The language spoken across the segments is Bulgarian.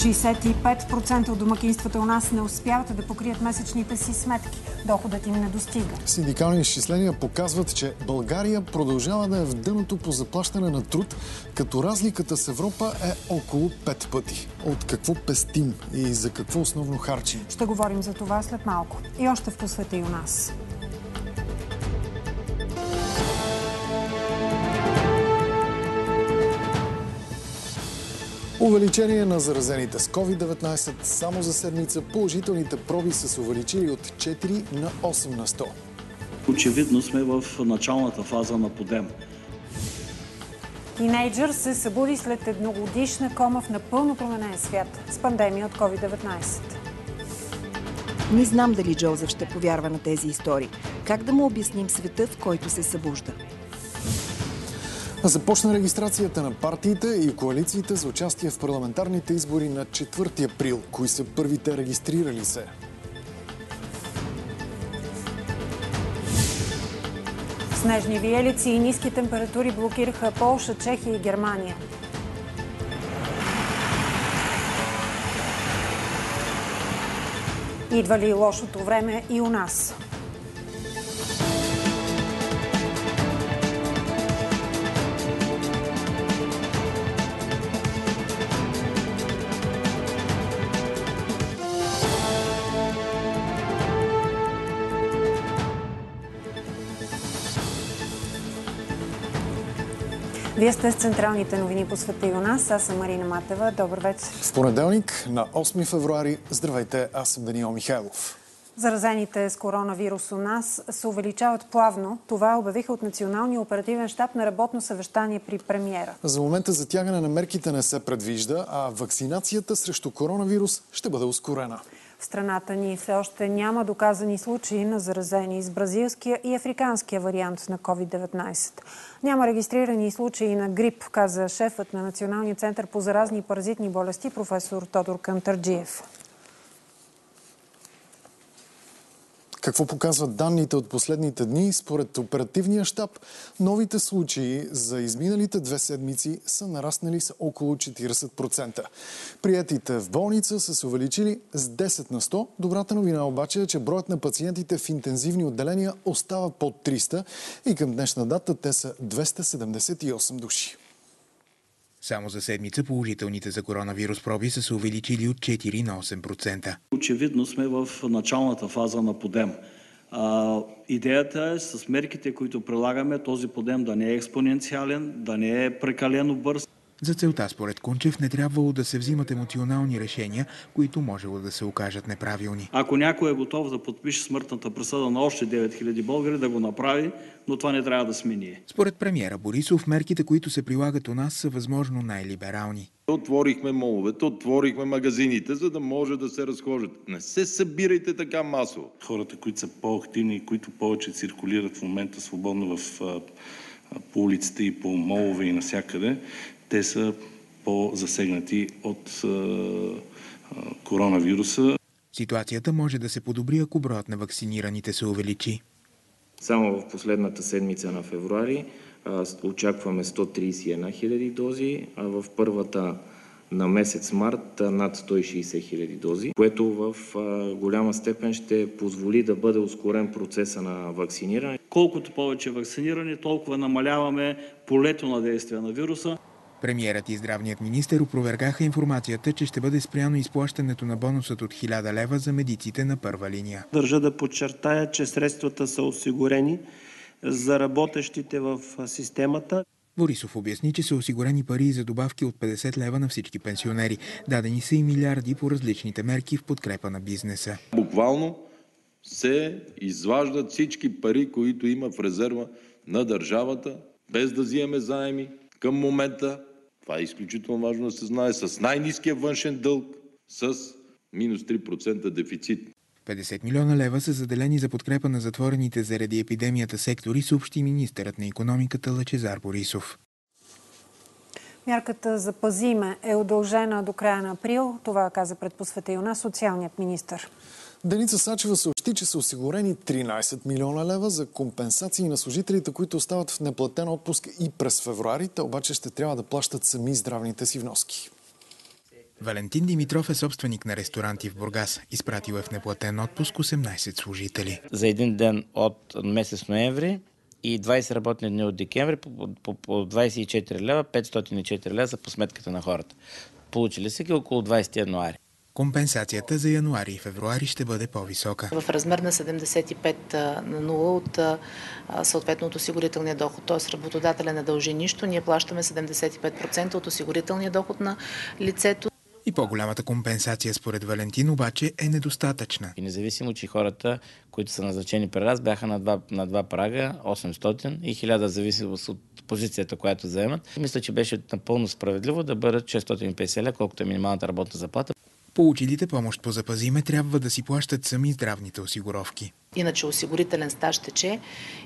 65% от домакинствата у нас не успяват да покрият месечните си сметки. Доходът им не достига. Синдикални изчисления показват, че България продължава да е в дъното по заплащане на труд, като разликата с Европа е около 5 пъти. От какво пестим и за какво основно харчим? Ще говорим за това след малко. И още в посвета и у нас. Увеличение на заразените с COVID-19 само за седмица положителните проби са се увеличили от 4 на 8 на 100. Очевидно сме в началната фаза на подем. Тинейджър се събуди след едногодишна кома в напълно променен свят с пандемия от COVID-19. Не знам дали Джозеф ще повярва на тези истории. Как да му обясним света, в който се събужда? Започна регистрацията на партиите и коалициите за участие в парламентарните избори на 4 април. Кои са първите регистрирали се? Снежни виелици и ниски температури блокираха Полша, Чехия и Германия. Идва ли лошото време и у нас? Вие сте с централните новини по света и у нас. Аз съм Марина Матева. Добър вечер. В понеделник на 8 февруари. Здравейте, аз съм Даниил Михайлов. Заразените с коронавирус у нас се увеличават плавно. Това обявиха от Националния оперативен щаб на работно съвещание при премиера. За момента затягане на мерките не се предвижда, а вакцинацията срещу коронавирус ще бъде ускорена. В страната ни все още няма доказани случаи на заразени с бразилския и африканския вариант на COVID-19. Няма регистрирани случаи на грип, каза шефът на Националния център по заразни и паразитни болести професор Тодор Кантарджиев. Какво показват данните от последните дни? Според оперативния щаб, новите случаи за изминалите две седмици са нараснали с около 40%. Приятите в болница са се увеличили с 10 на 100. Добрата новина обаче е, че броят на пациентите в интензивни отделения остава под 300 и към днешна дата те са 278 души. Само за седмица положителните за коронавирус проби са се увеличили от 4 на 8%. Очевидно сме в началната фаза на подем. А, идеята е с мерките, които прилагаме, този подем да не е експоненциален, да не е прекалено бърз. За целта, според Кунчев, не трябвало да се взимат емоционални решения, които можело да се окажат неправилни. Ако някой е готов да подпише смъртната присъда на още 9000 българи, да го направи, но това не трябва да сме ние. Според премиера Борисов, мерките, които се прилагат у нас, са възможно най-либерални. Отворихме моловете, отворихме магазините, за да може да се разхождат. Не се събирайте така масово. Хората, които са по-активни и които повече циркулират в момента свободно в, по улиците и по молове и навсякъде, те са по-засегнати от коронавируса. Ситуацията може да се подобри, ако броят на вакцинираните се увеличи. Само в последната седмица на февруари очакваме 131 хиляди дози, а в първата на месец март над 160 хиляди дози, което в голяма степен ще позволи да бъде ускорен процеса на вакциниране. Колкото повече вакцинирани, толкова намаляваме полето на действие на вируса. Премиерът и здравният министр опровергаха информацията, че ще бъде спряно изплащането на бонусът от 1000 лева за медиците на първа линия. Държа да подчертая, че средствата са осигурени за работещите в системата. Борисов обясни, че са осигурени пари за добавки от 50 лева на всички пенсионери. Дадени са и милиарди по различните мерки в подкрепа на бизнеса. Буквално се изваждат всички пари, които има в резерва на държавата, без да взимаме заеми към момента това е изключително важно да се знае. С най-низкия външен дълг, с минус 3% дефицит. 50 милиона лева са заделени за подкрепа на затворените заради епидемията сектори, съобщи министърът на економиката Лачезар Борисов. Мярката за пазиме е удължена до края на април. Това каза пред посвета и у нас социалният министр. Деница Сачева съобщи, че са осигурени 13 милиона лева за компенсации на служителите, които остават в неплатен отпуск и през февруари. Те обаче ще трябва да плащат сами здравните си вноски. Валентин Димитров е собственик на ресторанти в Бургас. Изпратил е в неплатен отпуск 18 служители. За един ден от месец ноември и 20 работни дни от декември по, по, по 24 лева, 504 лева за по сметката на хората. Получили са ги около 20 януари. Компенсацията за януари и февруари ще бъде по-висока. В размер на 75 на 0 от съответно от осигурителния доход. Т.е. работодателя не дължи нищо. Ние плащаме 75% от осигурителния доход на лицето. И по-голямата компенсация според Валентин обаче е недостатъчна. И независимо, че хората, които са назначени при нас, бяха на два, на два прага, 800 и 1000 зависимост от позицията, която заемат. Мисля, че беше напълно справедливо да бъдат 650 ля, колкото е минималната работна заплата. Получилите помощ по запазиме трябва да си плащат сами здравните осигуровки. Иначе осигурителен стаж тече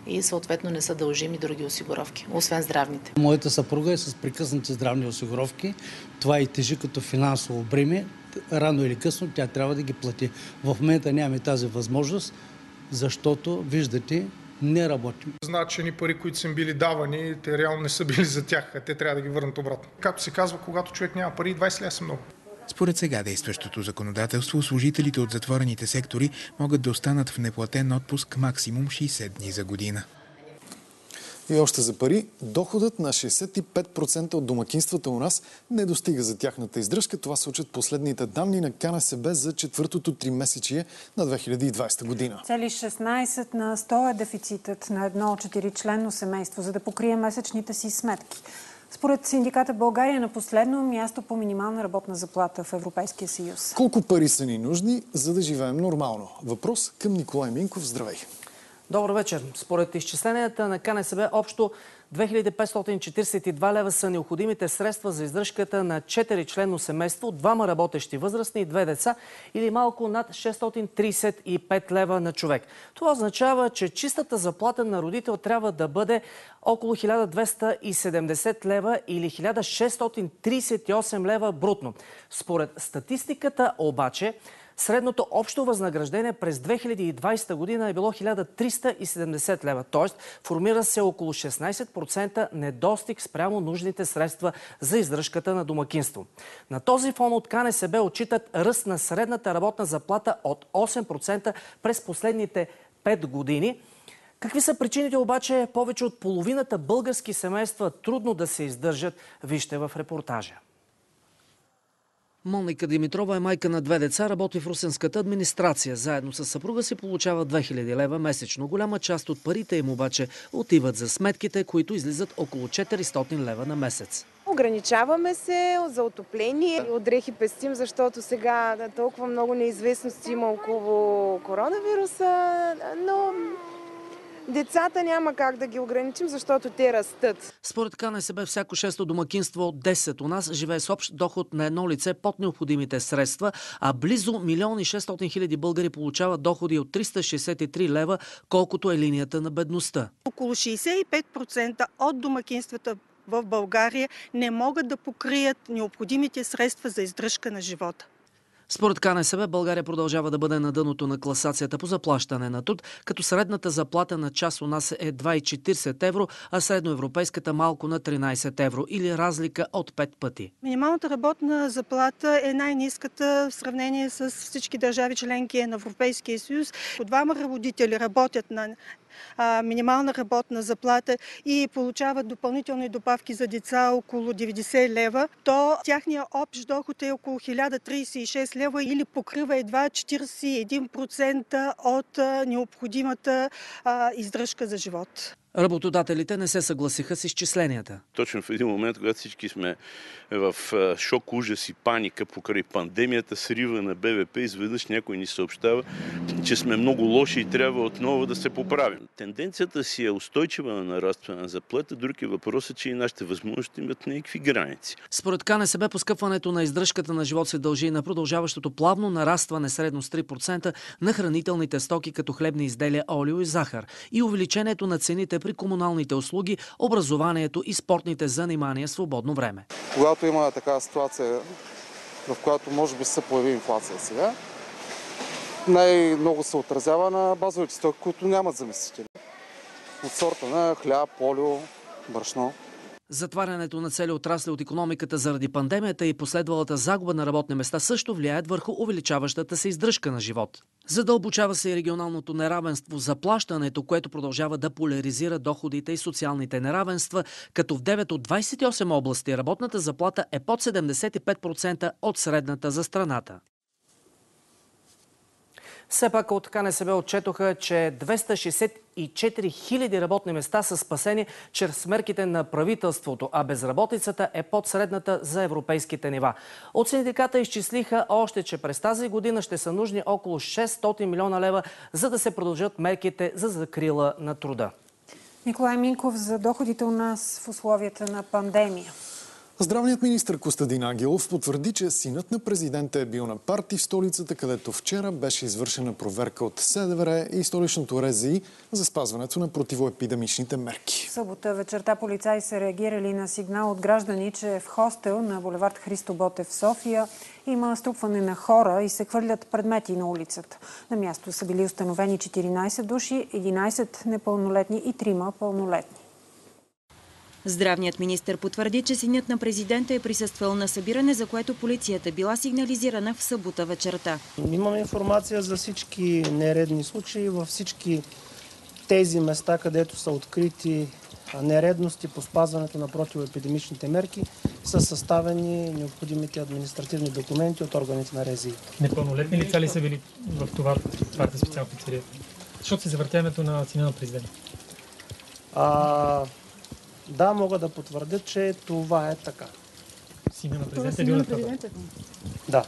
и съответно не са дължими други осигуровки, освен здравните. Моята съпруга е с прекъснати здравни осигуровки. Това и тежи като финансово бреме. Рано или късно тя трябва да ги плати. В момента нямаме тази възможност, защото, виждате, не работим. Значени пари, които са им били давани, те реално не са били за тях, а те трябва да ги върнат обратно. Както се казва, когато човек няма пари, 20 лева са много. Според сега действащото законодателство, служителите от затворените сектори могат да останат в неплатен отпуск максимум 60 дни за година. И още за пари, доходът на 65% от домакинствата у нас не достига за тяхната издръжка. Това се учат последните данни на КНСБ за четвъртото три месечие на 2020 година. Цели 16 на 100 е дефицитът на едно 4-членно семейство, за да покрие месечните си сметки. Според синдиката България е на последно място по минимална работна заплата в Европейския съюз. Колко пари са ни нужни, за да живеем нормално? Въпрос към Николай Минков. Здравей! Добър вечер. Според изчисленията на КНСБ, общо 2542 лева са необходимите средства за издръжката на 4-членно семейство, двама работещи възрастни и две деца или малко над 635 лева на човек. Това означава, че чистата заплата на родител трябва да бъде около 1270 лева или 1638 лева брутно. Според статистиката обаче, Средното общо възнаграждение през 2020 година е било 1370 лева, т.е. формира се около 16% недостиг спрямо нужните средства за издръжката на домакинство. На този фон от КНСБ отчитат ръст на средната работна заплата от 8% през последните 5 години. Какви са причините обаче повече от половината български семейства трудно да се издържат? Вижте в репортажа. Моника Димитрова е майка на две деца, работи в русенската администрация. Заедно с съпруга си получава 2000 лева месечно. Голяма част от парите им обаче отиват за сметките, които излизат около 400 лева на месец. Ограничаваме се за отопление и от пестим, защото сега толкова много неизвестности има около коронавируса, но Децата няма как да ги ограничим, защото те растат. Според КНСБ всяко шесто домакинство от 10 у нас живее с общ доход на едно лице под необходимите средства, а близо 1 600 хиляди българи получават доходи от 363 лева, колкото е линията на бедността. Около 65% от домакинствата в България не могат да покрият необходимите средства за издръжка на живота. Според КНСБ България продължава да бъде на дъното на класацията по заплащане на труд, като средната заплата на час у нас е 2,40 евро, а средноевропейската малко на 13 евро или разлика от 5 пъти. Минималната работна заплата е най-низката в сравнение с всички държави членки на Европейския съюз. Двама родители работят на минимална работна заплата и получават допълнителни добавки за деца около 90 лева, то тяхния общ доход е около 1036 лева или покрива едва 41% от необходимата издръжка за живот. Работодателите не се съгласиха с изчисленията. Точно в един момент, когато всички сме в шок, ужас и паника покрай пандемията, срива на БВП, изведнъж някой ни съобщава, че сме много лоши и трябва отново да се поправим. Тенденцията си е устойчива на нарастване на заплата, друг е въпросът, че и нашите възможности имат някакви граници. Според КНСБ поскъпването на издръжката на живот се дължи на продължаващото плавно нарастване средно с 3% на хранителните стоки като хлебни изделия, олио и захар и увеличението на цените при комуналните услуги, образованието и спортните занимания свободно време. Когато има такава ситуация, в която може би се появи инфлация сега, най-много се отразява на базовите стоки, които нямат заместители. От сорта на хляб, олио, брашно. Затварянето на цели отрасли от економиката заради пандемията и последвалата загуба на работни места също влияят върху увеличаващата се издръжка на живот. Задълбочава се и регионалното неравенство за плащането, което продължава да поляризира доходите и социалните неравенства, като в 9 от 28 области работната заплата е под 75% от средната за страната. Все пак от КНСБ отчетоха, че 264 хиляди работни места са спасени чрез мерките на правителството, а безработицата е под средната за европейските нива. От синдиката изчислиха още, че през тази година ще са нужни около 600 милиона лева, за да се продължат мерките за закрила на труда. Николай Минков за доходите у нас в условията на пандемия. Здравният министр Костадин Ангелов потвърди, че синът на президента е бил на парти в столицата, където вчера беше извършена проверка от СДВР и столичното РЗИ за спазването на противоепидемичните мерки. В събота вечерта полицаи са реагирали на сигнал от граждани, че в хостел на булевард Христо Ботев в София има струпване на хора и се хвърлят предмети на улицата. На място са били установени 14 души, 11 непълнолетни и 3 пълнолетни. Здравният министр потвърди, че синът на президента е присъствал на събиране, за което полицията била сигнализирана в събота вечерта. Имаме информация за всички нередни случаи във всички тези места, където са открити нередности по спазването на противоепидемичните мерки, са съставени необходимите административни документи от органите на РЗИ. Непълнолетни лица ли са били в това парта специално пицерията? Защото се завъртяването на сина на президента. А, да, мога да потвърдя, че това е така. Сина на президента е бил на това. Да.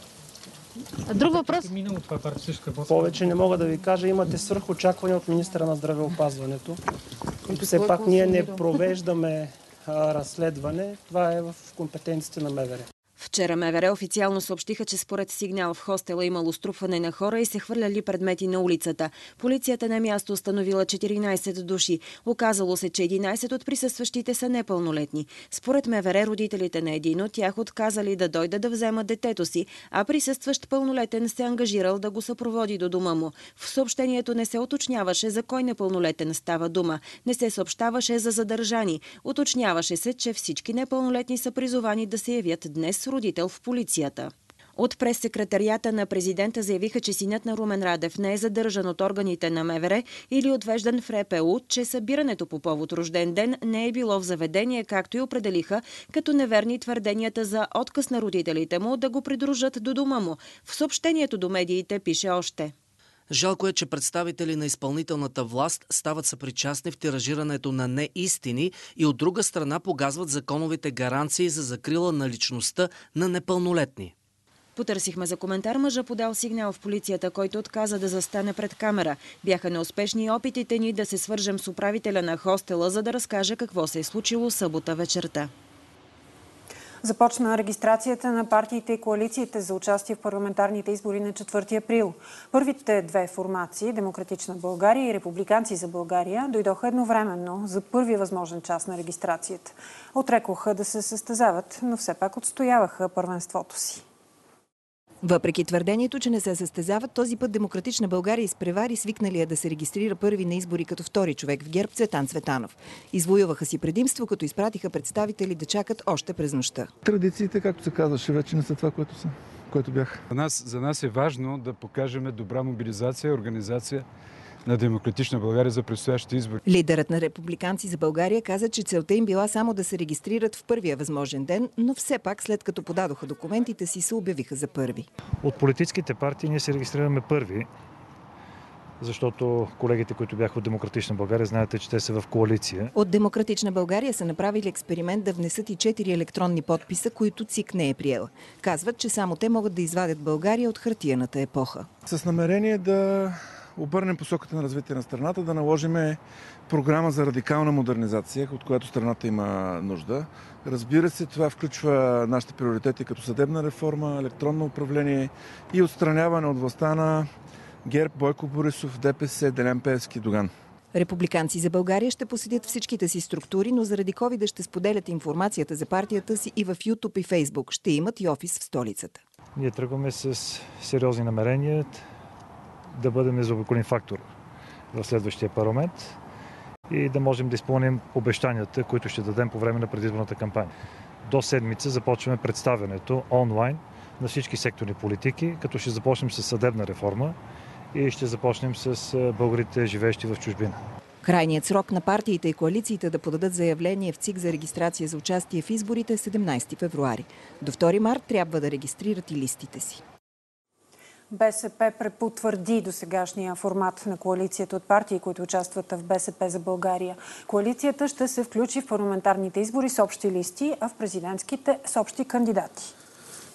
Друг въпрос? Минало това какво Повече не мога да ви кажа. Имате свръхочаквания от министра на здравеопазването. Все пак ние не провеждаме а, разследване. Това е в компетенциите на МВР. Вчера МВР официално съобщиха, че според сигнал в хостела имало струпване на хора и се хвърляли предмети на улицата. Полицията на място установила 14 души. Оказало се, че 11 от присъстващите са непълнолетни. Според МВР родителите на един от тях отказали да дойдат да вземат детето си, а присъстващ пълнолетен се ангажирал да го съпроводи до дома му. В съобщението не се уточняваше за кой непълнолетен става дума. Не се съобщаваше за задържани. Уточняваше се, че всички непълнолетни са призовани да се явят днес родител в полицията. От прес-секретарията на президента заявиха, че синът на Румен Радев не е задържан от органите на МВР или отвеждан в РПУ, че събирането по повод рожден ден не е било в заведение, както и определиха като неверни твърденията за отказ на родителите му да го придружат до дома му. В съобщението до медиите пише още. Жалко е, че представители на изпълнителната власт стават съпричастни в тиражирането на неистини и от друга страна погазват законовите гаранции за закрила на личността на непълнолетни. Потърсихме за коментар мъжа подал сигнал в полицията, който отказа да застане пред камера. Бяха неуспешни опитите ни да се свържем с управителя на хостела, за да разкаже какво се е случило събота вечерта. Започна регистрацията на партиите и коалициите за участие в парламентарните избори на 4 април. Първите две формации, Демократична България и Републиканци за България, дойдоха едновременно за първи възможен час на регистрацията. Отрекоха да се състезават, но все пак отстояваха първенството си. Въпреки твърдението, че не се състезават, този път Демократична България изпревари свикналия да се регистрира първи на избори като втори човек в ГЕРБ Цветан Цветанов. Извоюваха си предимство, като изпратиха представители да чакат още през нощта. Традициите, както се казваше, вече не са това, което са което бях. За нас, за нас е важно да покажем добра мобилизация и организация на Демократична България за предстоящите избори. Лидерът на Републиканци за България каза, че целта им била само да се регистрират в първия възможен ден, но все пак след като подадоха документите си се обявиха за първи. От политическите партии ние се регистрираме първи, защото колегите, които бяха от Демократична България, знаете, че те са в коалиция. От Демократична България са направили експеримент да внесат и четири електронни подписа, които ЦИК не е приела. Казват, че само те могат да извадят България от хартияната епоха. С намерение да обърнем посоката на развитие на страната, да наложим програма за радикална модернизация, от която страната има нужда. Разбира се, това включва нашите приоритети като съдебна реформа, електронно управление и отстраняване от властта на ГЕРБ, Бойко Борисов, ДПС, Делян Певски, Доган. Републиканци за България ще посетят всичките си структури, но заради COVID ще споделят информацията за партията си и в YouTube и Facebook. Ще имат и офис в столицата. Ние тръгваме с сериозни намерения да бъдем незаобиколен фактор в следващия парламент и да можем да изпълним обещанията, които ще дадем по време на предизборната кампания. До седмица започваме представянето онлайн на всички секторни политики, като ще започнем с съдебна реформа и ще започнем с българите, живеещи в чужбина. Крайният срок на партиите и коалициите да подадат заявление в ЦИК за регистрация за участие в изборите е 17 февруари. До 2 март трябва да регистрират и листите си. БСП препотвърди до сегашния формат на коалицията от партии, които участват в БСП за България. Коалицията ще се включи в парламентарните избори с общи листи, а в президентските с общи кандидати.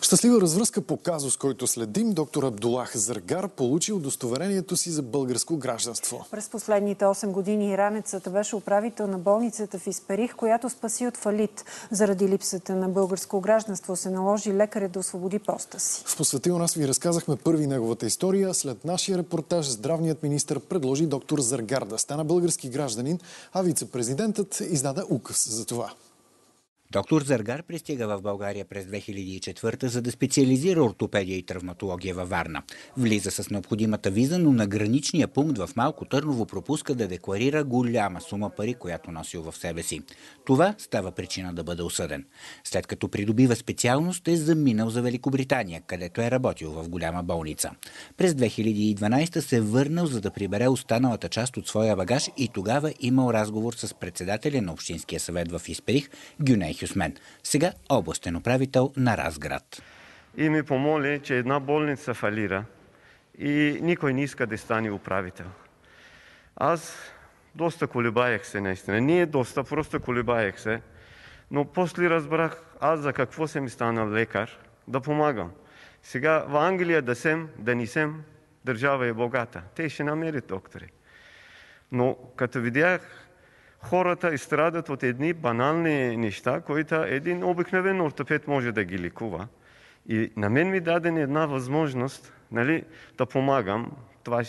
Щастлива развръзка по казус, който следим, доктор Абдулах Заргар получи удостоверението си за българско гражданство. През последните 8 години иранецът беше управител на болницата в Исперих, която спаси от фалит. Заради липсата на българско гражданство се наложи лекаря да освободи поста си. В посветил нас ви разказахме първи неговата история. След нашия репортаж здравният министр предложи доктор Заргар да стана български гражданин, а вице-президентът издаде указ за това. Доктор Заргар пристига в България през 2004 за да специализира ортопедия и травматология във Варна. Влиза с необходимата виза, но на граничния пункт в Малко Търново пропуска да декларира голяма сума пари, която носил в себе си. Това става причина да бъде осъден. След като придобива специалност, е заминал за Великобритания, където е работил в голяма болница. През 2012 се върнал за да прибере останалата част от своя багаж и тогава имал разговор с председателя на Общинския съвет в Исперих, Гюней Хюсмен, сега областен управител на Разград. И ми помоли, че една болница фалира и никой не иска да стане управител. Аз доста колебаех се наистина. Ние доста, просто колебаех се. Но после разбрах аз за какво съм станал лекар, да помагам. Сега в Англия да съм, да не съм, държава е богата. Те ще намерят доктори. Но като видях хората страдат от едни банални неща, които един обикновен ортопед може да ги ликува. И на мен ми даде една възможност нали, да помагам. Това,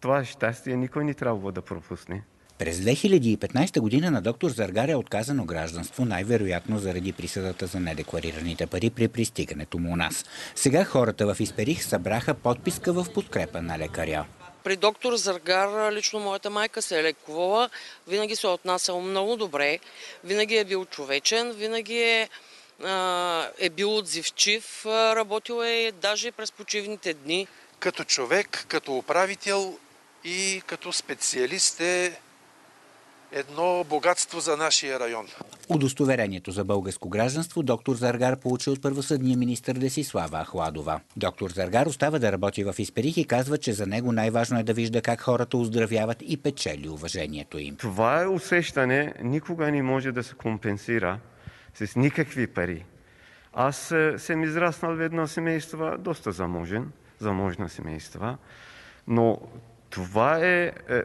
това щастие никой не трябва да пропусне. През 2015 година на доктор Заргар е отказано гражданство, най-вероятно заради присъдата за недекларираните пари при пристигането му у нас. Сега хората в Исперих събраха подписка в подкрепа на лекаря. При доктор Заргар лично моята майка се е лекувала, винаги се е отнасял много добре, винаги е бил човечен, винаги е, е бил отзивчив, работил е даже през почивните дни. Като човек, като управител и като специалист е едно богатство за нашия район. Удостоверението за българско гражданство доктор Заргар получи от първосъдния министр Десислава Ахладова. Доктор Заргар остава да работи в Исперих и казва, че за него най-важно е да вижда как хората оздравяват и печели уважението им. Това е усещане, никога не може да се компенсира с никакви пари. Аз съм израснал в едно семейство, доста заможен, заможна семейства, но това е, е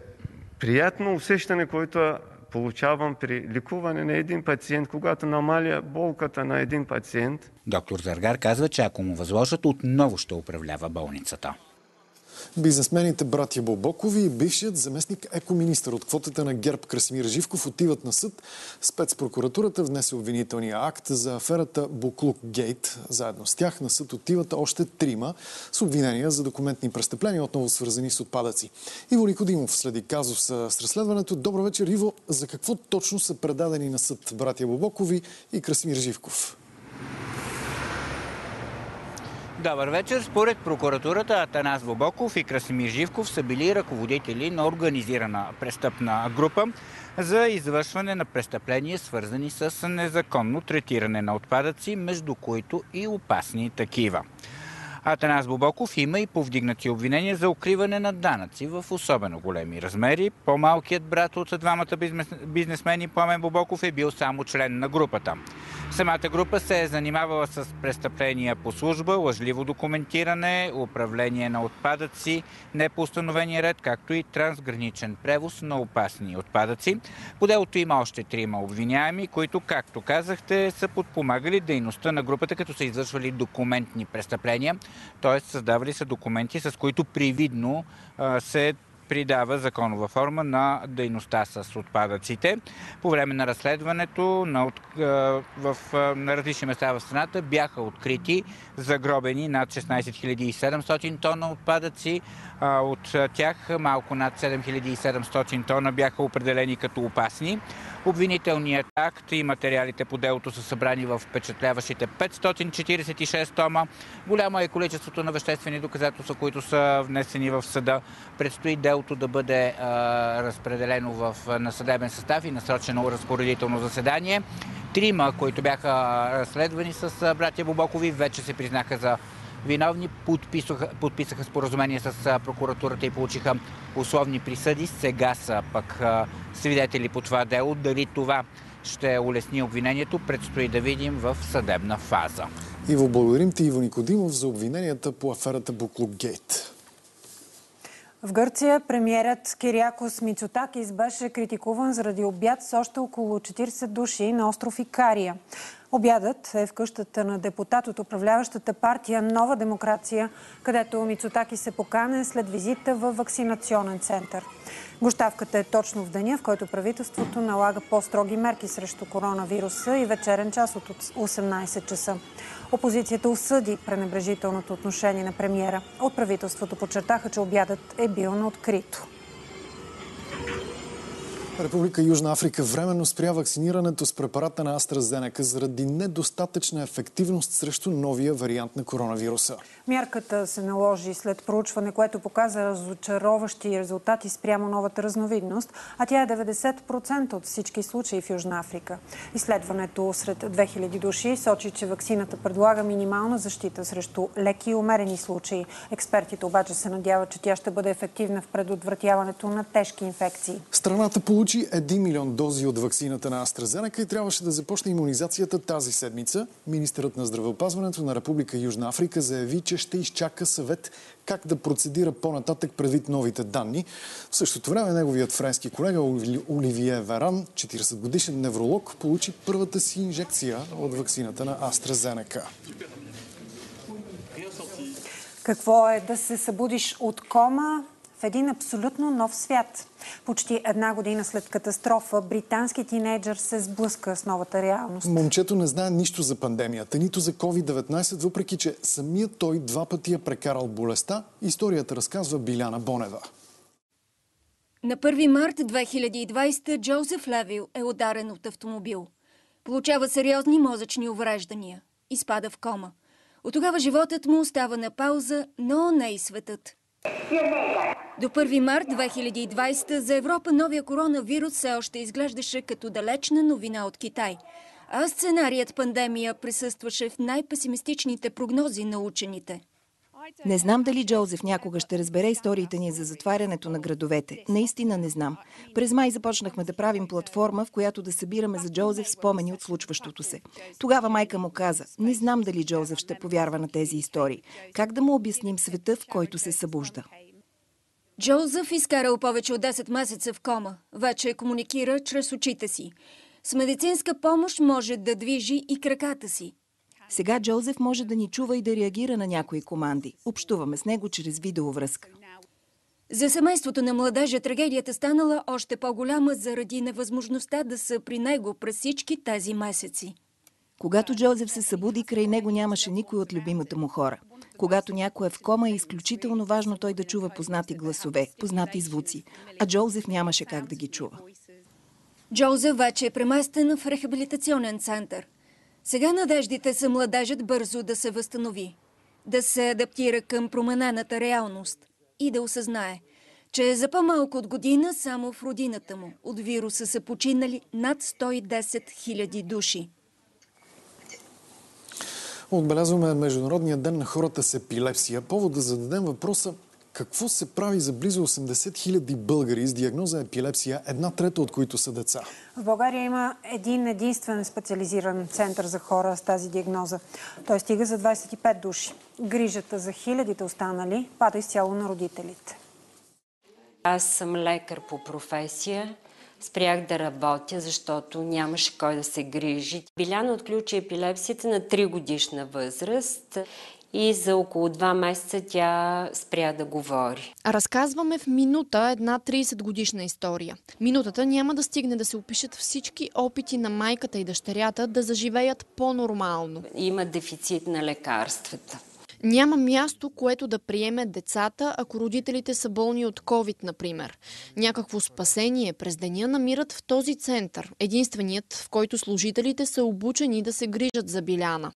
приятно усещане, което получавам при ликуване на един пациент, когато намаля болката на един пациент. Доктор Заргар казва, че ако му възложат, отново ще управлява болницата. Бизнесмените братя Бобокови и бившият заместник екоминистър от квотата на ГЕРБ Красимир Живков отиват на съд. Спецпрокуратурата внесе обвинителния акт за аферата Буклук Гейт. Заедно с тях на съд отиват още трима с обвинения за документни престъпления, отново свързани с отпадъци. Иво Никодимов следи казуса с разследването. Добро вечер, Иво. За какво точно са предадени на съд братя Бобокови и Красимир Живков? Добър вечер. Според прокуратурата Атанас Вобоков и Красимир Живков са били ръководители на организирана престъпна група за извършване на престъпления, свързани с незаконно третиране на отпадъци, между които и опасни такива. Атанас Бобоков има и повдигнати обвинения за укриване на данъци в особено големи размери. По-малкият брат от двамата бизнесмени Пламен Бобоков е бил само член на групата. Самата група се е занимавала с престъпления по служба, лъжливо документиране, управление на отпадъци, непоустановения ред, както и трансграничен превоз на опасни отпадъци. По делото има още трима обвиняеми, които, както казахте, са подпомагали дейността на групата, като са извършвали документни престъпления, т.е. създавали са документи, с които привидно се придава законова форма на дейността с отпадъците. По време на разследването на, в, на различни места в страната бяха открити загробени над 16 700 тона отпадъци. От тях малко над 7700 тона бяха определени като опасни. Обвинителният акт и материалите по делото са събрани в впечатляващите 546 тома. Голямо е количеството на веществени доказателства, които са внесени в съда. Предстои делото да бъде а, разпределено в, на съдебен състав и насрочено разпоредително заседание. Трима, които бяха разследвани с братя Бобокови, вече се признаха за виновни, подписаха, подписаха споразумение с прокуратурата и получиха условни присъди. Сега са пък свидетели по това дело. Дали това ще улесни обвинението, предстои да видим в съдебна фаза. Иво, благодарим ти, Иво Никодимов, за обвиненията по аферата Буклугейт. В Гърция премиерът Кириакос Мицотакис беше критикуван заради обяд с още около 40 души на остров Икария. Обядът е в къщата на депутат от управляващата партия Нова демокрация, където Мицотаки се покане след визита в вакцинационен център. Гощавката е точно в деня, в който правителството налага по-строги мерки срещу коронавируса и вечерен час от 18 часа. Опозицията осъди пренебрежителното отношение на премиера. От правителството подчертаха, че обядът е бил на открито. Република Южна Африка временно спря вакцинирането с препарата на AstraZeneca заради недостатъчна ефективност срещу новия вариант на коронавируса. Мярката се наложи след проучване, което показа разочароващи резултати спрямо новата разновидност, а тя е 90% от всички случаи в Южна Африка. Изследването сред 2000 души сочи, че вакцината предлага минимална защита срещу леки и умерени случаи. Експертите обаче се надяват, че тя ще бъде ефективна в предотвратяването на тежки инфекции. Страната получи 1 милион дози от вакцината на AstraZeneca и трябваше да започне иммунизацията тази седмица. Министърът на здравеопазването на Република Южна Африка заяви, че ще изчака съвет как да процедира по-нататък предвид новите данни. В същото време неговият френски колега Оливие Веран, 40 годишен невролог, получи първата си инжекция от вакцината на AstraZeneca. Какво е да се събудиш от кома в един абсолютно нов свят. Почти една година след катастрофа, британски тинейджър се сблъска с новата реалност. Момчето не знае нищо за пандемията, нито за COVID-19, въпреки че самият той два пъти е прекарал болестта. Историята разказва Биляна Бонева. На 1 март 2020 Джозеф Левил е ударен от автомобил. Получава сериозни мозъчни увреждания. Изпада в кома. От тогава животът му остава на пауза, но не и светът. До 1 март 2020 за Европа новия коронавирус все още изглеждаше като далечна новина от Китай. А сценарият пандемия присъстваше в най-песимистичните прогнози на учените. Не знам дали Джозеф някога ще разбере историите ни за затварянето на градовете. Наистина не знам. През май започнахме да правим платформа, в която да събираме за Джозеф спомени от случващото се. Тогава майка му каза, не знам дали Джозеф ще повярва на тези истории. Как да му обясним света, в който се събужда? Джозеф изкарал повече от 10 месеца в кома. Вече комуникира чрез очите си. С медицинска помощ може да движи и краката си. Сега Джозеф може да ни чува и да реагира на някои команди. Общуваме с него чрез видеовръзка. За семейството на младежа трагедията станала още по-голяма заради невъзможността да са при него през всички тези месеци. Когато Джозеф се събуди, край него нямаше никой от любимата му хора. Когато някой е в кома, е изключително важно той да чува познати гласове, познати звуци. А Джозеф нямаше как да ги чува. Джозеф вече е преместен в рехабилитационен център. Сега надеждите са младежът бързо да се възстанови, да се адаптира към променената реалност и да осъзнае, че за по-малко от година само в родината му от вируса са починали над 110 000 души. Отбелязваме Международния ден на хората с епилепсия. Повод да зададем въпроса какво се прави за близо 80 хиляди българи с диагноза епилепсия, една трета от които са деца? В България има един единствен специализиран център за хора с тази диагноза. Той стига за 25 души. Грижата за хилядите останали пада изцяло на родителите. Аз съм лекар по професия спрях да работя, защото нямаше кой да се грижи. Биляна отключи епилепсията на 3 годишна възраст и за около два месеца тя спря да говори. Разказваме в минута една 30 годишна история. Минутата няма да стигне да се опишат всички опити на майката и дъщерята да заживеят по-нормално. Има дефицит на лекарствата. Няма място, което да приеме децата, ако родителите са болни от COVID, например. Някакво спасение през деня намират в този център, единственият, в който служителите са обучени да се грижат за Биляна.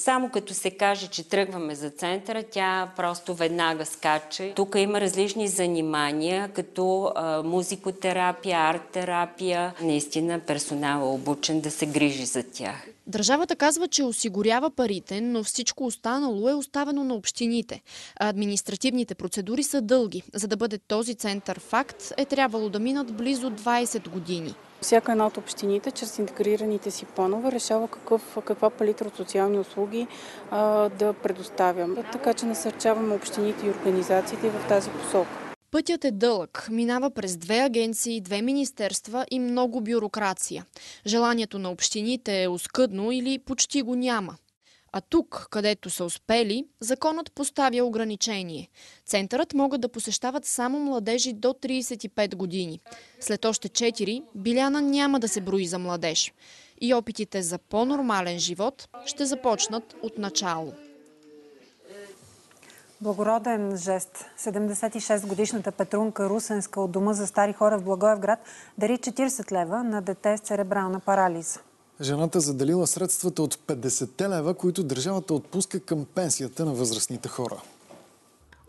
Само като се каже, че тръгваме за центъра, тя просто веднага скача. Тук има различни занимания, като а, музикотерапия, арт-терапия. Наистина персонал е обучен да се грижи за тях. Държавата казва, че осигурява парите, но всичко останало е оставено на общините. Административните процедури са дълги. За да бъде този център факт, е трябвало да минат близо 20 години. Всяка една от общините, чрез интегрираните си планове, решава какъв, каква палитра от социални услуги а, да предоставям. Така че насърчаваме общините и организациите в тази посока. Пътят е дълъг, минава през две агенции, две министерства и много бюрокрация. Желанието на общините е оскъдно или почти го няма. А тук, където са успели, законът поставя ограничение. Центърът могат да посещават само младежи до 35 години. След още 4, Биляна няма да се брои за младеж. И опитите за по-нормален живот ще започнат от начало. Благороден жест. 76-годишната Петрунка Русенска от Дома за стари хора в Благоевград дари 40 лева на дете с церебрална парализа. Жената заделила средствата от 50 лева, които държавата отпуска към пенсията на възрастните хора.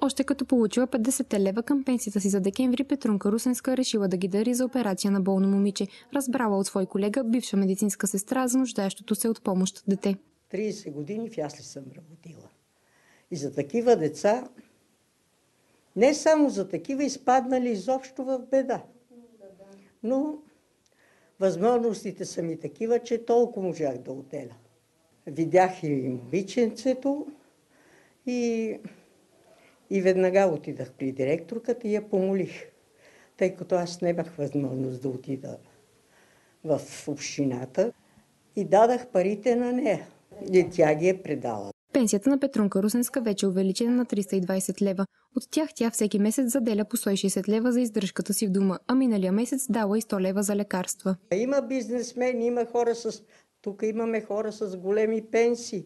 Още като получила 50 лева към пенсията си за декември, Петрунка Русенска решила да ги дари за операция на болно момиче. Разбрала от свой колега, бивша медицинска сестра, за нуждаещото се от помощ дете. 30 години в ясли съм работила. И за такива деца, не само за такива, изпаднали изобщо в беда. Но възможностите са ми такива, че толкова можах да отделя. Видях и момиченцето и, и веднага отидах при директорката и я помолих, тъй като аз нямах възможност да отида в общината и дадах парите на нея. И тя ги е предала. Пенсията на Петрунка Русенска вече е увеличена на 320 лева. От тях тя всеки месец заделя по 160 лева за издръжката си в дома, а миналия месец дала и 100 лева за лекарства. Има бизнесмени, има хора с... Тук имаме хора с големи пенсии.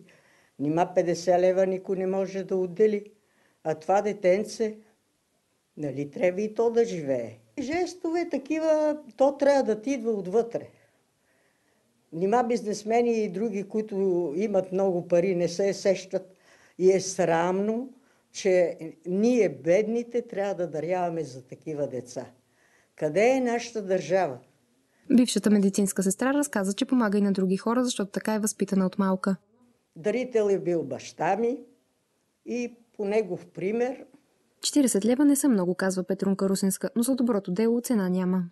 Нима 50 лева никой не може да отдели. А това детенце, нали трябва и то да живее. Жестове такива, то трябва да ти идва отвътре. Нима бизнесмени и други, които имат много пари, не се сещат. И е срамно, че ние, бедните, трябва да даряваме за такива деца. Къде е нашата държава? Бившата медицинска сестра разказа, че помага и на други хора, защото така е възпитана от малка. Дарител е бил баща ми и по негов пример 40 лева не са много, казва Петрунка Русинска, но за доброто дело цена няма.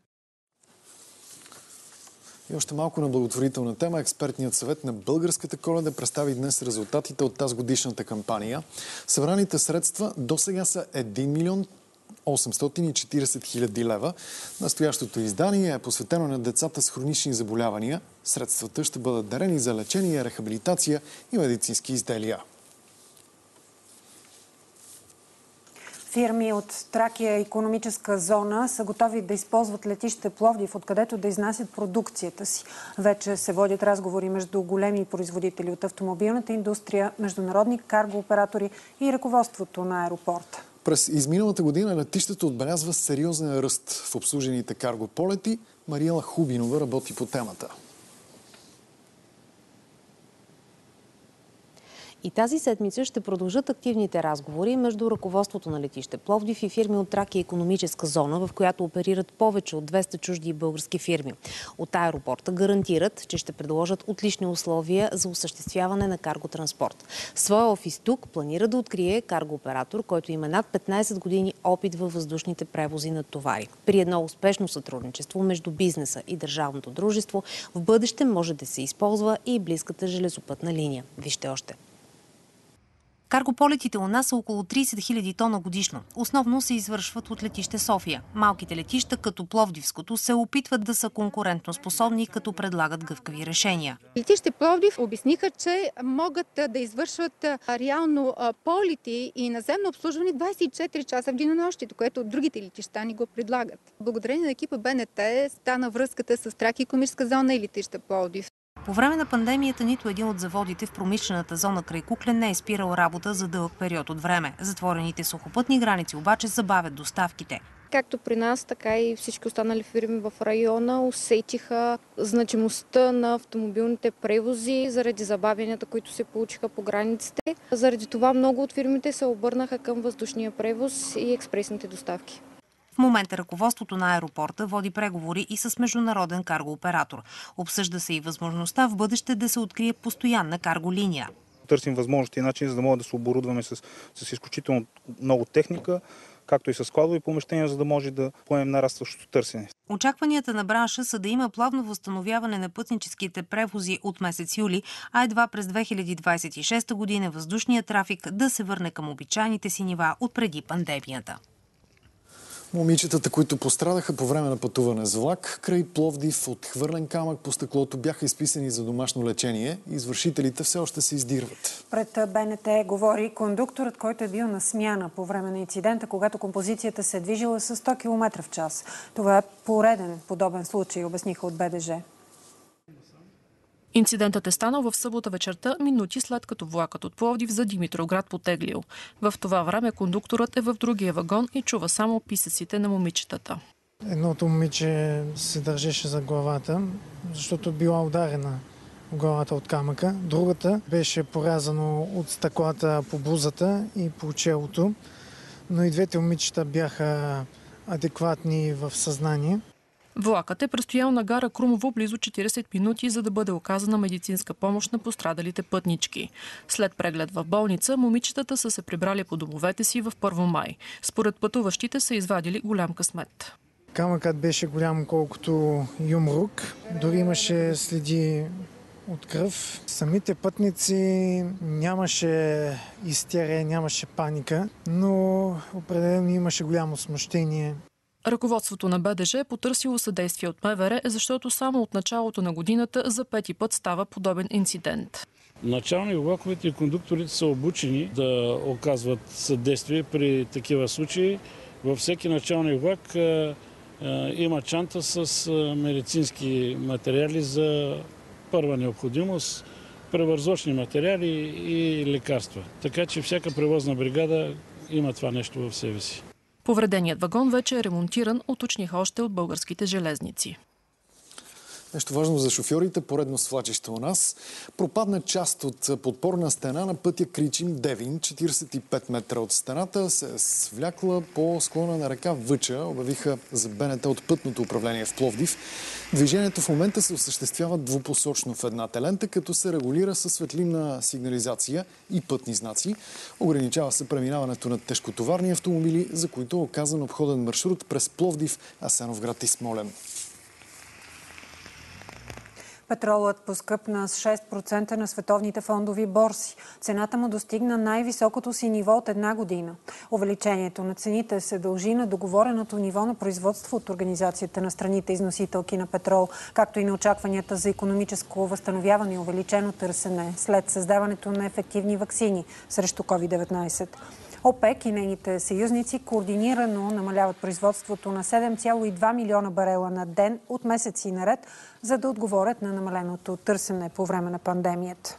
И още малко на благотворителна тема. Експертният съвет на Българската коледа представи днес резултатите от тази годишната кампания. Събраните средства до сега са 1 милион 840 хиляди лева. Настоящото издание е посветено на децата с хронични заболявания. Средствата ще бъдат дарени за лечение, рехабилитация и медицински изделия. Фирми от Тракия економическа зона са готови да използват летище Пловдив, откъдето да изнасят продукцията си. Вече се водят разговори между големи производители от автомобилната индустрия, международни карго оператори и ръководството на аеропорта. През изминалата година летището отбелязва сериозен ръст в обслужените карго полети. Мариела Хубинова работи по темата. И тази седмица ще продължат активните разговори между ръководството на летище Пловдив и фирми от Траки економическа зона, в която оперират повече от 200 чужди български фирми. От аеропорта гарантират, че ще предложат отлични условия за осъществяване на карготранспорт. Своя офис тук планира да открие каргооператор, който има над 15 години опит във въздушните превози на товари. При едно успешно сътрудничество между бизнеса и държавното дружество в бъдеще може да се използва и близката железопътна линия. Вижте още. Каргополетите у нас са около 30 000 тона годишно. Основно се извършват от летище София. Малките летища, като Пловдивското, се опитват да са конкурентно способни, като предлагат гъвкави решения. Летище Пловдив обясниха, че могат да извършват реално полети и наземно обслужване 24 часа в денонощието, което другите летища ни го предлагат. Благодарение на екипа БНТ стана връзката с Траки економическа зона и летище Пловдив. По време на пандемията нито един от заводите в промишлената зона край Куклен не е спирал работа за дълъг период от време. Затворените сухопътни граници обаче забавят доставките. Както при нас, така и всички останали фирми в района усетиха значимостта на автомобилните превози заради забавянията, които се получиха по границите. Заради това много от фирмите се обърнаха към въздушния превоз и експресните доставки. В момента ръководството на аеропорта води преговори и с международен каргооператор. Обсъжда се и възможността в бъдеще да се открие постоянна карголиния. Търсим възможности и начини, за да могат да се оборудваме с, с изключително много техника, както и с складови помещения, за да може да поемем нарастващото търсене. Очакванията на бранша са да има плавно възстановяване на пътническите превози от месец юли, а едва през 2026 година въздушният трафик да се върне към обичайните си нива от преди пандемията. Момичетата, които пострадаха по време на пътуване с влак, край Пловдив от хвърлен камък по стъклото бяха изписани за домашно лечение. Извършителите все още се издирват. Пред БНТ говори кондукторът, който е бил на смяна по време на инцидента, когато композицията се е движила с 100 км в час. Това е пореден подобен случай, обясниха от БДЖ. Инцидентът е станал в събота вечерта, минути след като влакът от Пловдив за Димитроград потеглил. В това време кондукторът е в другия вагон и чува само писъците на момичетата. Едното момиче се държеше за главата, защото била ударена главата от камъка. Другата беше порязано от стъклата по бузата и по челото, но и двете момичета бяха адекватни в съзнание. Влакът е престоял на гара Крумово близо 40 минути, за да бъде оказана медицинска помощ на пострадалите пътнички. След преглед в болница, момичетата са се прибрали по домовете си в Първо май. Според пътуващите са извадили голям късмет. Камъкът беше голям колкото юмрук. Дори имаше следи от кръв. Самите пътници нямаше истерия, нямаше паника, но определено имаше голямо смущение. Ръководството на БДЖ е потърсило съдействие от МВР, защото само от началото на годината за пети път става подобен инцидент. Начални влаковете и кондукторите са обучени да оказват съдействие при такива случаи. Във всеки начални влак има чанта с медицински материали за първа необходимост, превързочни материали и лекарства. Така че всяка превозна бригада има това нещо в себе си. Повреденият вагон вече е ремонтиран, уточниха още от българските железници. Нещо важно за шофьорите, поредно свлачище у нас. Пропадна част от подпорна стена на пътя Кричим Девин. 45 метра от стената се е свлякла по склона на река Въча, обявиха за БНТ от пътното управление в Пловдив. Движението в момента се осъществява двупосочно в едната лента, като се регулира със светлинна сигнализация и пътни знаци. Ограничава се преминаването на тежкотоварни автомобили, за които е оказан обходен маршрут през Пловдив, Асеновград и Смолен. Петролът поскъпна с 6% на световните фондови борси. Цената му достигна най-високото си ниво от една година. Увеличението на цените се дължи на договореното ниво на производство от Организацията на страните износителки на петрол, както и на очакванията за економическо възстановяване и увеличено търсене след създаването на ефективни вакцини срещу COVID-19. ОПЕК и нейните съюзници координирано намаляват производството на 7,2 милиона барела на ден от месеци наред, за да отговорят на намаленото търсене по време на пандемията.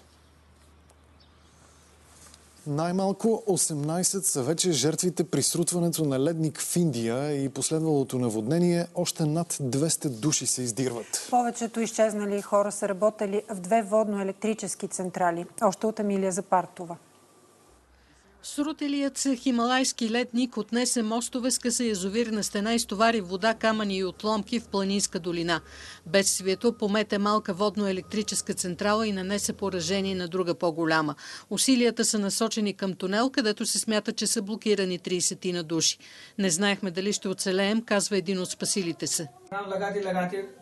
Най-малко 18 са вече жертвите при срутването на ледник в Индия и последвалото наводнение. Още над 200 души се издирват. Повечето изчезнали хора са работили в две водно-електрически централи. Още от Емилия Запартова. Срутелият хималайски летник отнесе мостове, скъса язовирна стена и стовари вода, камъни и отломки в планинска долина. Бедствието помете малка водно-електрическа централа и нанесе поражение на друга по-голяма. Усилията са насочени към тунел, където се смята, че са блокирани 30 на души. Не знаехме дали ще оцелеем, казва един от спасилите се.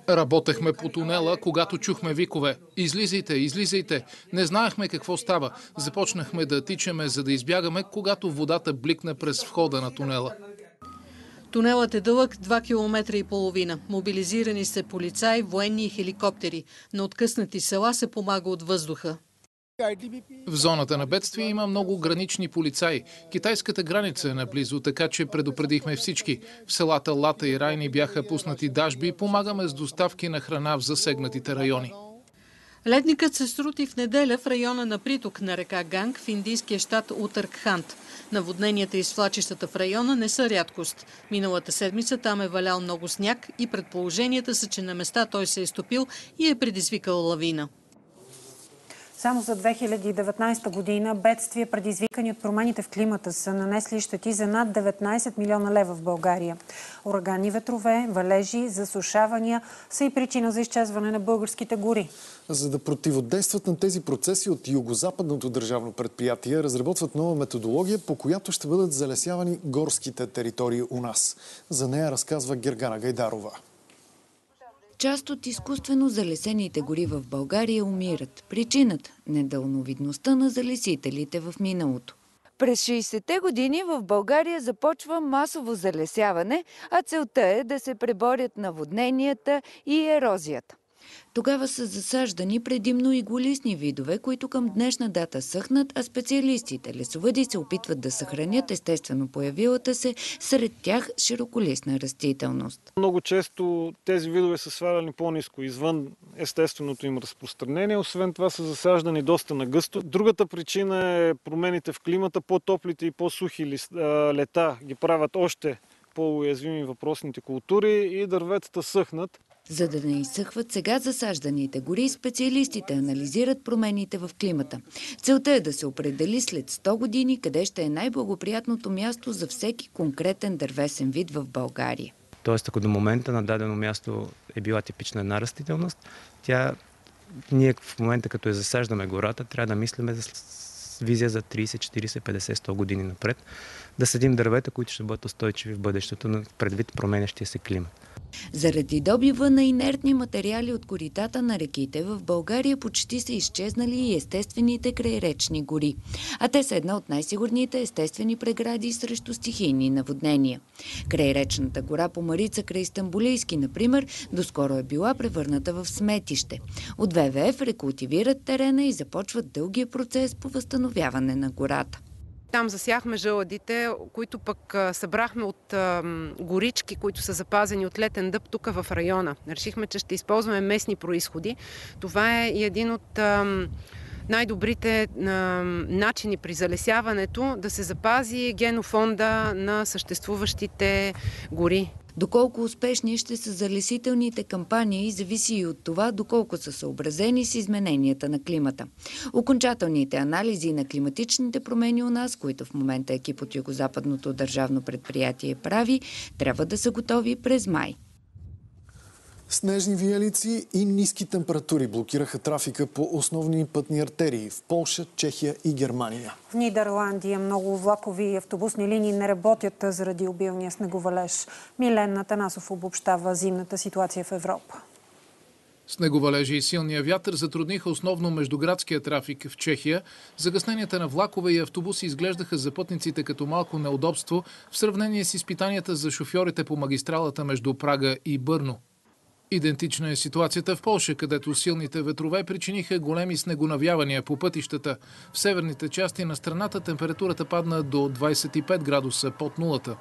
Работехме по тунела, когато чухме викове. Излизайте, излизайте. Не знаехме какво става. Започнахме да тичаме, за да избягаме, когато водата бликна през входа на тунела. Тунелът е дълъг 2 км и половина. Мобилизирани се полицаи, военни и хеликоптери. На откъснати села се помага от въздуха. В зоната на бедствие има много гранични полицаи. Китайската граница е наблизо, така че предупредихме всички. В селата Лата и Райни бяха пуснати дажби и помагаме с доставки на храна в засегнатите райони. Ледникът се срути в неделя в района на приток на река Ганг в индийския щат Утъркхант. Наводненията и свлачищата в района не са рядкост. Миналата седмица там е валял много сняг и предположенията са, че на места той се е стопил и е предизвикал лавина. Само за 2019 година бедствия, предизвикани от промените в климата, са нанесли щети за над 19 милиона лева в България. Ураганни ветрове, валежи, засушавания са и причина за изчезване на българските гори. За да противодействат на тези процеси от Югозападното държавно предприятие, разработват нова методология, по която ще бъдат залесявани горските територии у нас. За нея разказва Гергана Гайдарова. Част от изкуствено залесените гори в България умират. Причината – недълновидността на залесителите в миналото. През 60-те години в България започва масово залесяване, а целта е да се преборят наводненията и ерозията. Тогава са засаждани предимно иголистни видове, които към днешна дата съхнат, а специалистите лесовъди се опитват да съхранят естествено появилата се сред тях широколистна растителност. Много често тези видове са сваляни по-низко, извън естественото им разпространение. Освен това са засаждани доста нагъсто. Другата причина е промените в климата. По-топлите и по-сухи лета ги правят още по-уязвими въпросните култури и дърветата съхнат. За да не изсъхват сега засажданите гори, специалистите анализират промените в климата. Целта е да се определи след 100 години къде ще е най-благоприятното място за всеки конкретен дървесен вид в България. Тоест, ако до момента на дадено място е била типична една растителност, тя ние в момента, като я засаждаме гората, трябва да мислиме за визия за 30, 40, 50, 100 години напред, да съдим дървета, които ще бъдат устойчиви в бъдещето, предвид променящия се климат. Заради добива на инертни материали от коритата на реките в България почти са изчезнали и естествените крайречни гори. А те са една от най-сигурните естествени прегради срещу стихийни наводнения. Крайречната гора по Марица край Стамбулийски, например, доскоро е била превърната в сметище. От ВВФ рекултивират терена и започват дългия процес по възстановяване на гората. Там засяхме жълъдите, които пък събрахме от горички, които са запазени от летен дъб тук в района. Решихме, че ще използваме местни происходи. Това е и един от най-добрите начини при залесяването да се запази генофонда на съществуващите гори. Доколко успешни ще са залесителните кампании, зависи и от това, доколко са съобразени с измененията на климата. Окончателните анализи на климатичните промени у нас, които в момента екип от Югозападното държавно предприятие прави, трябва да са готови през май. Снежни виелици и ниски температури блокираха трафика по основни пътни артерии в Полша, Чехия и Германия. В Нидерландия много влакови и автобусни линии не работят заради обилния снеговалеж. Милен Натанасов обобщава зимната ситуация в Европа. Снеговалежи и силния вятър затрудниха основно междуградския трафик в Чехия. Загъсненията на влакове и автобуси изглеждаха за пътниците като малко неудобство в сравнение с изпитанията за шофьорите по магистралата между Прага и Бърно. Идентична е ситуацията в Польша, където силните ветрове причиниха големи снегонавявания по пътищата. В северните части на страната температурата падна до 25 градуса под нулата.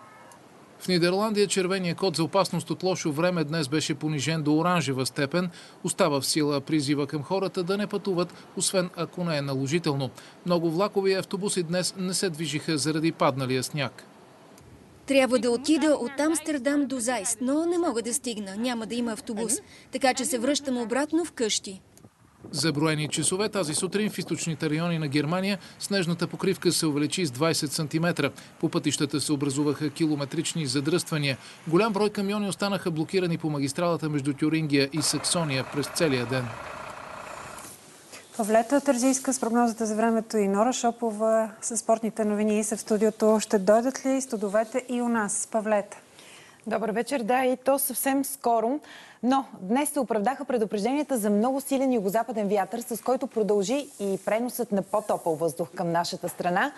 В Нидерландия червения код за опасност от лошо време днес беше понижен до оранжева степен. Остава в сила призива към хората да не пътуват, освен ако не е наложително. Много влакови автобуси днес не се движиха заради падналия сняг. Трябва да отида от Амстердам до Зайст, но не мога да стигна. Няма да има автобус. Така че се връщам обратно в къщи. За броени часове тази сутрин в източните райони на Германия снежната покривка се увеличи с 20 см. По пътищата се образуваха километрични задръствания. Голям брой камиони останаха блокирани по магистралата между Тюрингия и Саксония през целия ден. Павлета Тързийска с прогнозата за времето и Нора Шопова с спортните новини са в студиото. Ще дойдат ли студовете и у нас? Павлета. Добър вечер, да, и то съвсем скоро. Но днес се оправдаха предупрежденията за много силен югозападен вятър, с който продължи и преносът на по-топъл въздух към нашата страна.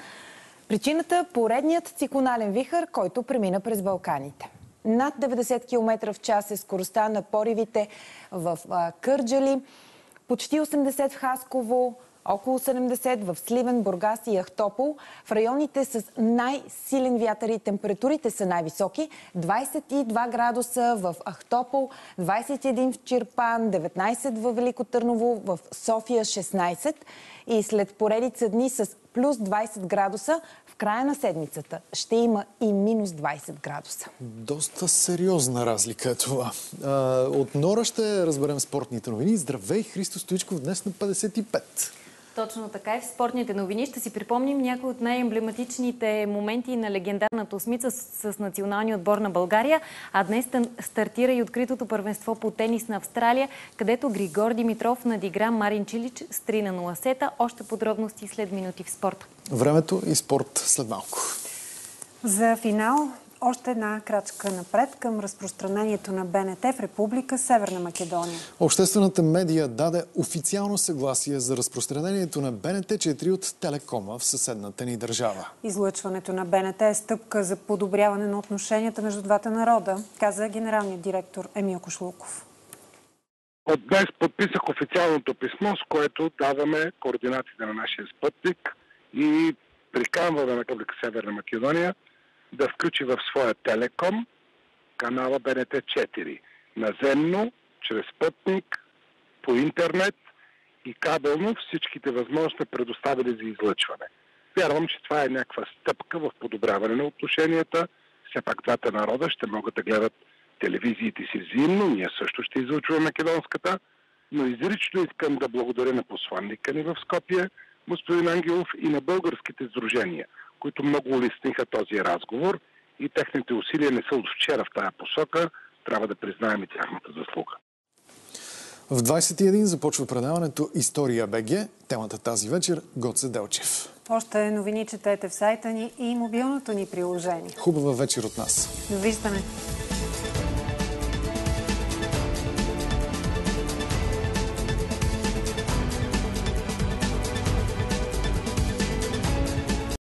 Причината – поредният циклонален вихър, който премина през Балканите. Над 90 км в час е скоростта на поривите в Кърджали, почти 80 в Хасково, около 70 в Сливен, Бургас и Ахтопол. В районите с най-силен вятър и температурите са най-високи. 22 градуса в Ахтопол, 21 в Чирпан, 19 в Велико Търново, в София 16. И след поредица дни с плюс 20 градуса, края на седмицата ще има и минус 20 градуса. Доста сериозна разлика е това. От Нора ще разберем спортните новини. Здравей, Христо Стоичков, днес на 55. Точно така и в спортните новини ще си припомним някои от най-емблематичните моменти на легендарната осмица с, с националния отбор на България. А днес стартира и откритото първенство по тенис на Австралия, където Григор Димитров надигра Марин Чилич с 3 на 0 сета. Още подробности след минути в спорта. Времето и спорт след малко. За финал още една крачка напред към разпространението на БНТ в Република Северна Македония. Обществената медия даде официално съгласие за разпространението на БНТ-4 от Телекома в съседната ни държава. Излъчването на БНТ е стъпка за подобряване на отношенията между двата народа, каза генералният директор Емил Кошлуков. От днес подписах официалното писмо, с което даваме координатите на нашия спътник и приканваме на Република Северна Македония да включи в своя телеком канала БНТ-4. Наземно, чрез пътник, по интернет и кабелно всичките възможности предоставили за излъчване. Вярвам, че това е някаква стъпка в подобряване на отношенията. Все пак двата народа ще могат да гледат телевизиите си взаимно, ние също ще излъчваме македонската, но изрично искам да благодаря на посланника ни в Скопие, господин Ангелов и на българските сдружения – които много улесниха този разговор и техните усилия не са от вчера в тая посока. Трябва да признаем и тяхната заслуга. В 21 започва предаването История БГ. Темата тази вечер – Гоце Делчев. Още новини четете в сайта ни и мобилното ни приложение. Хубава вечер от нас. Довиждане.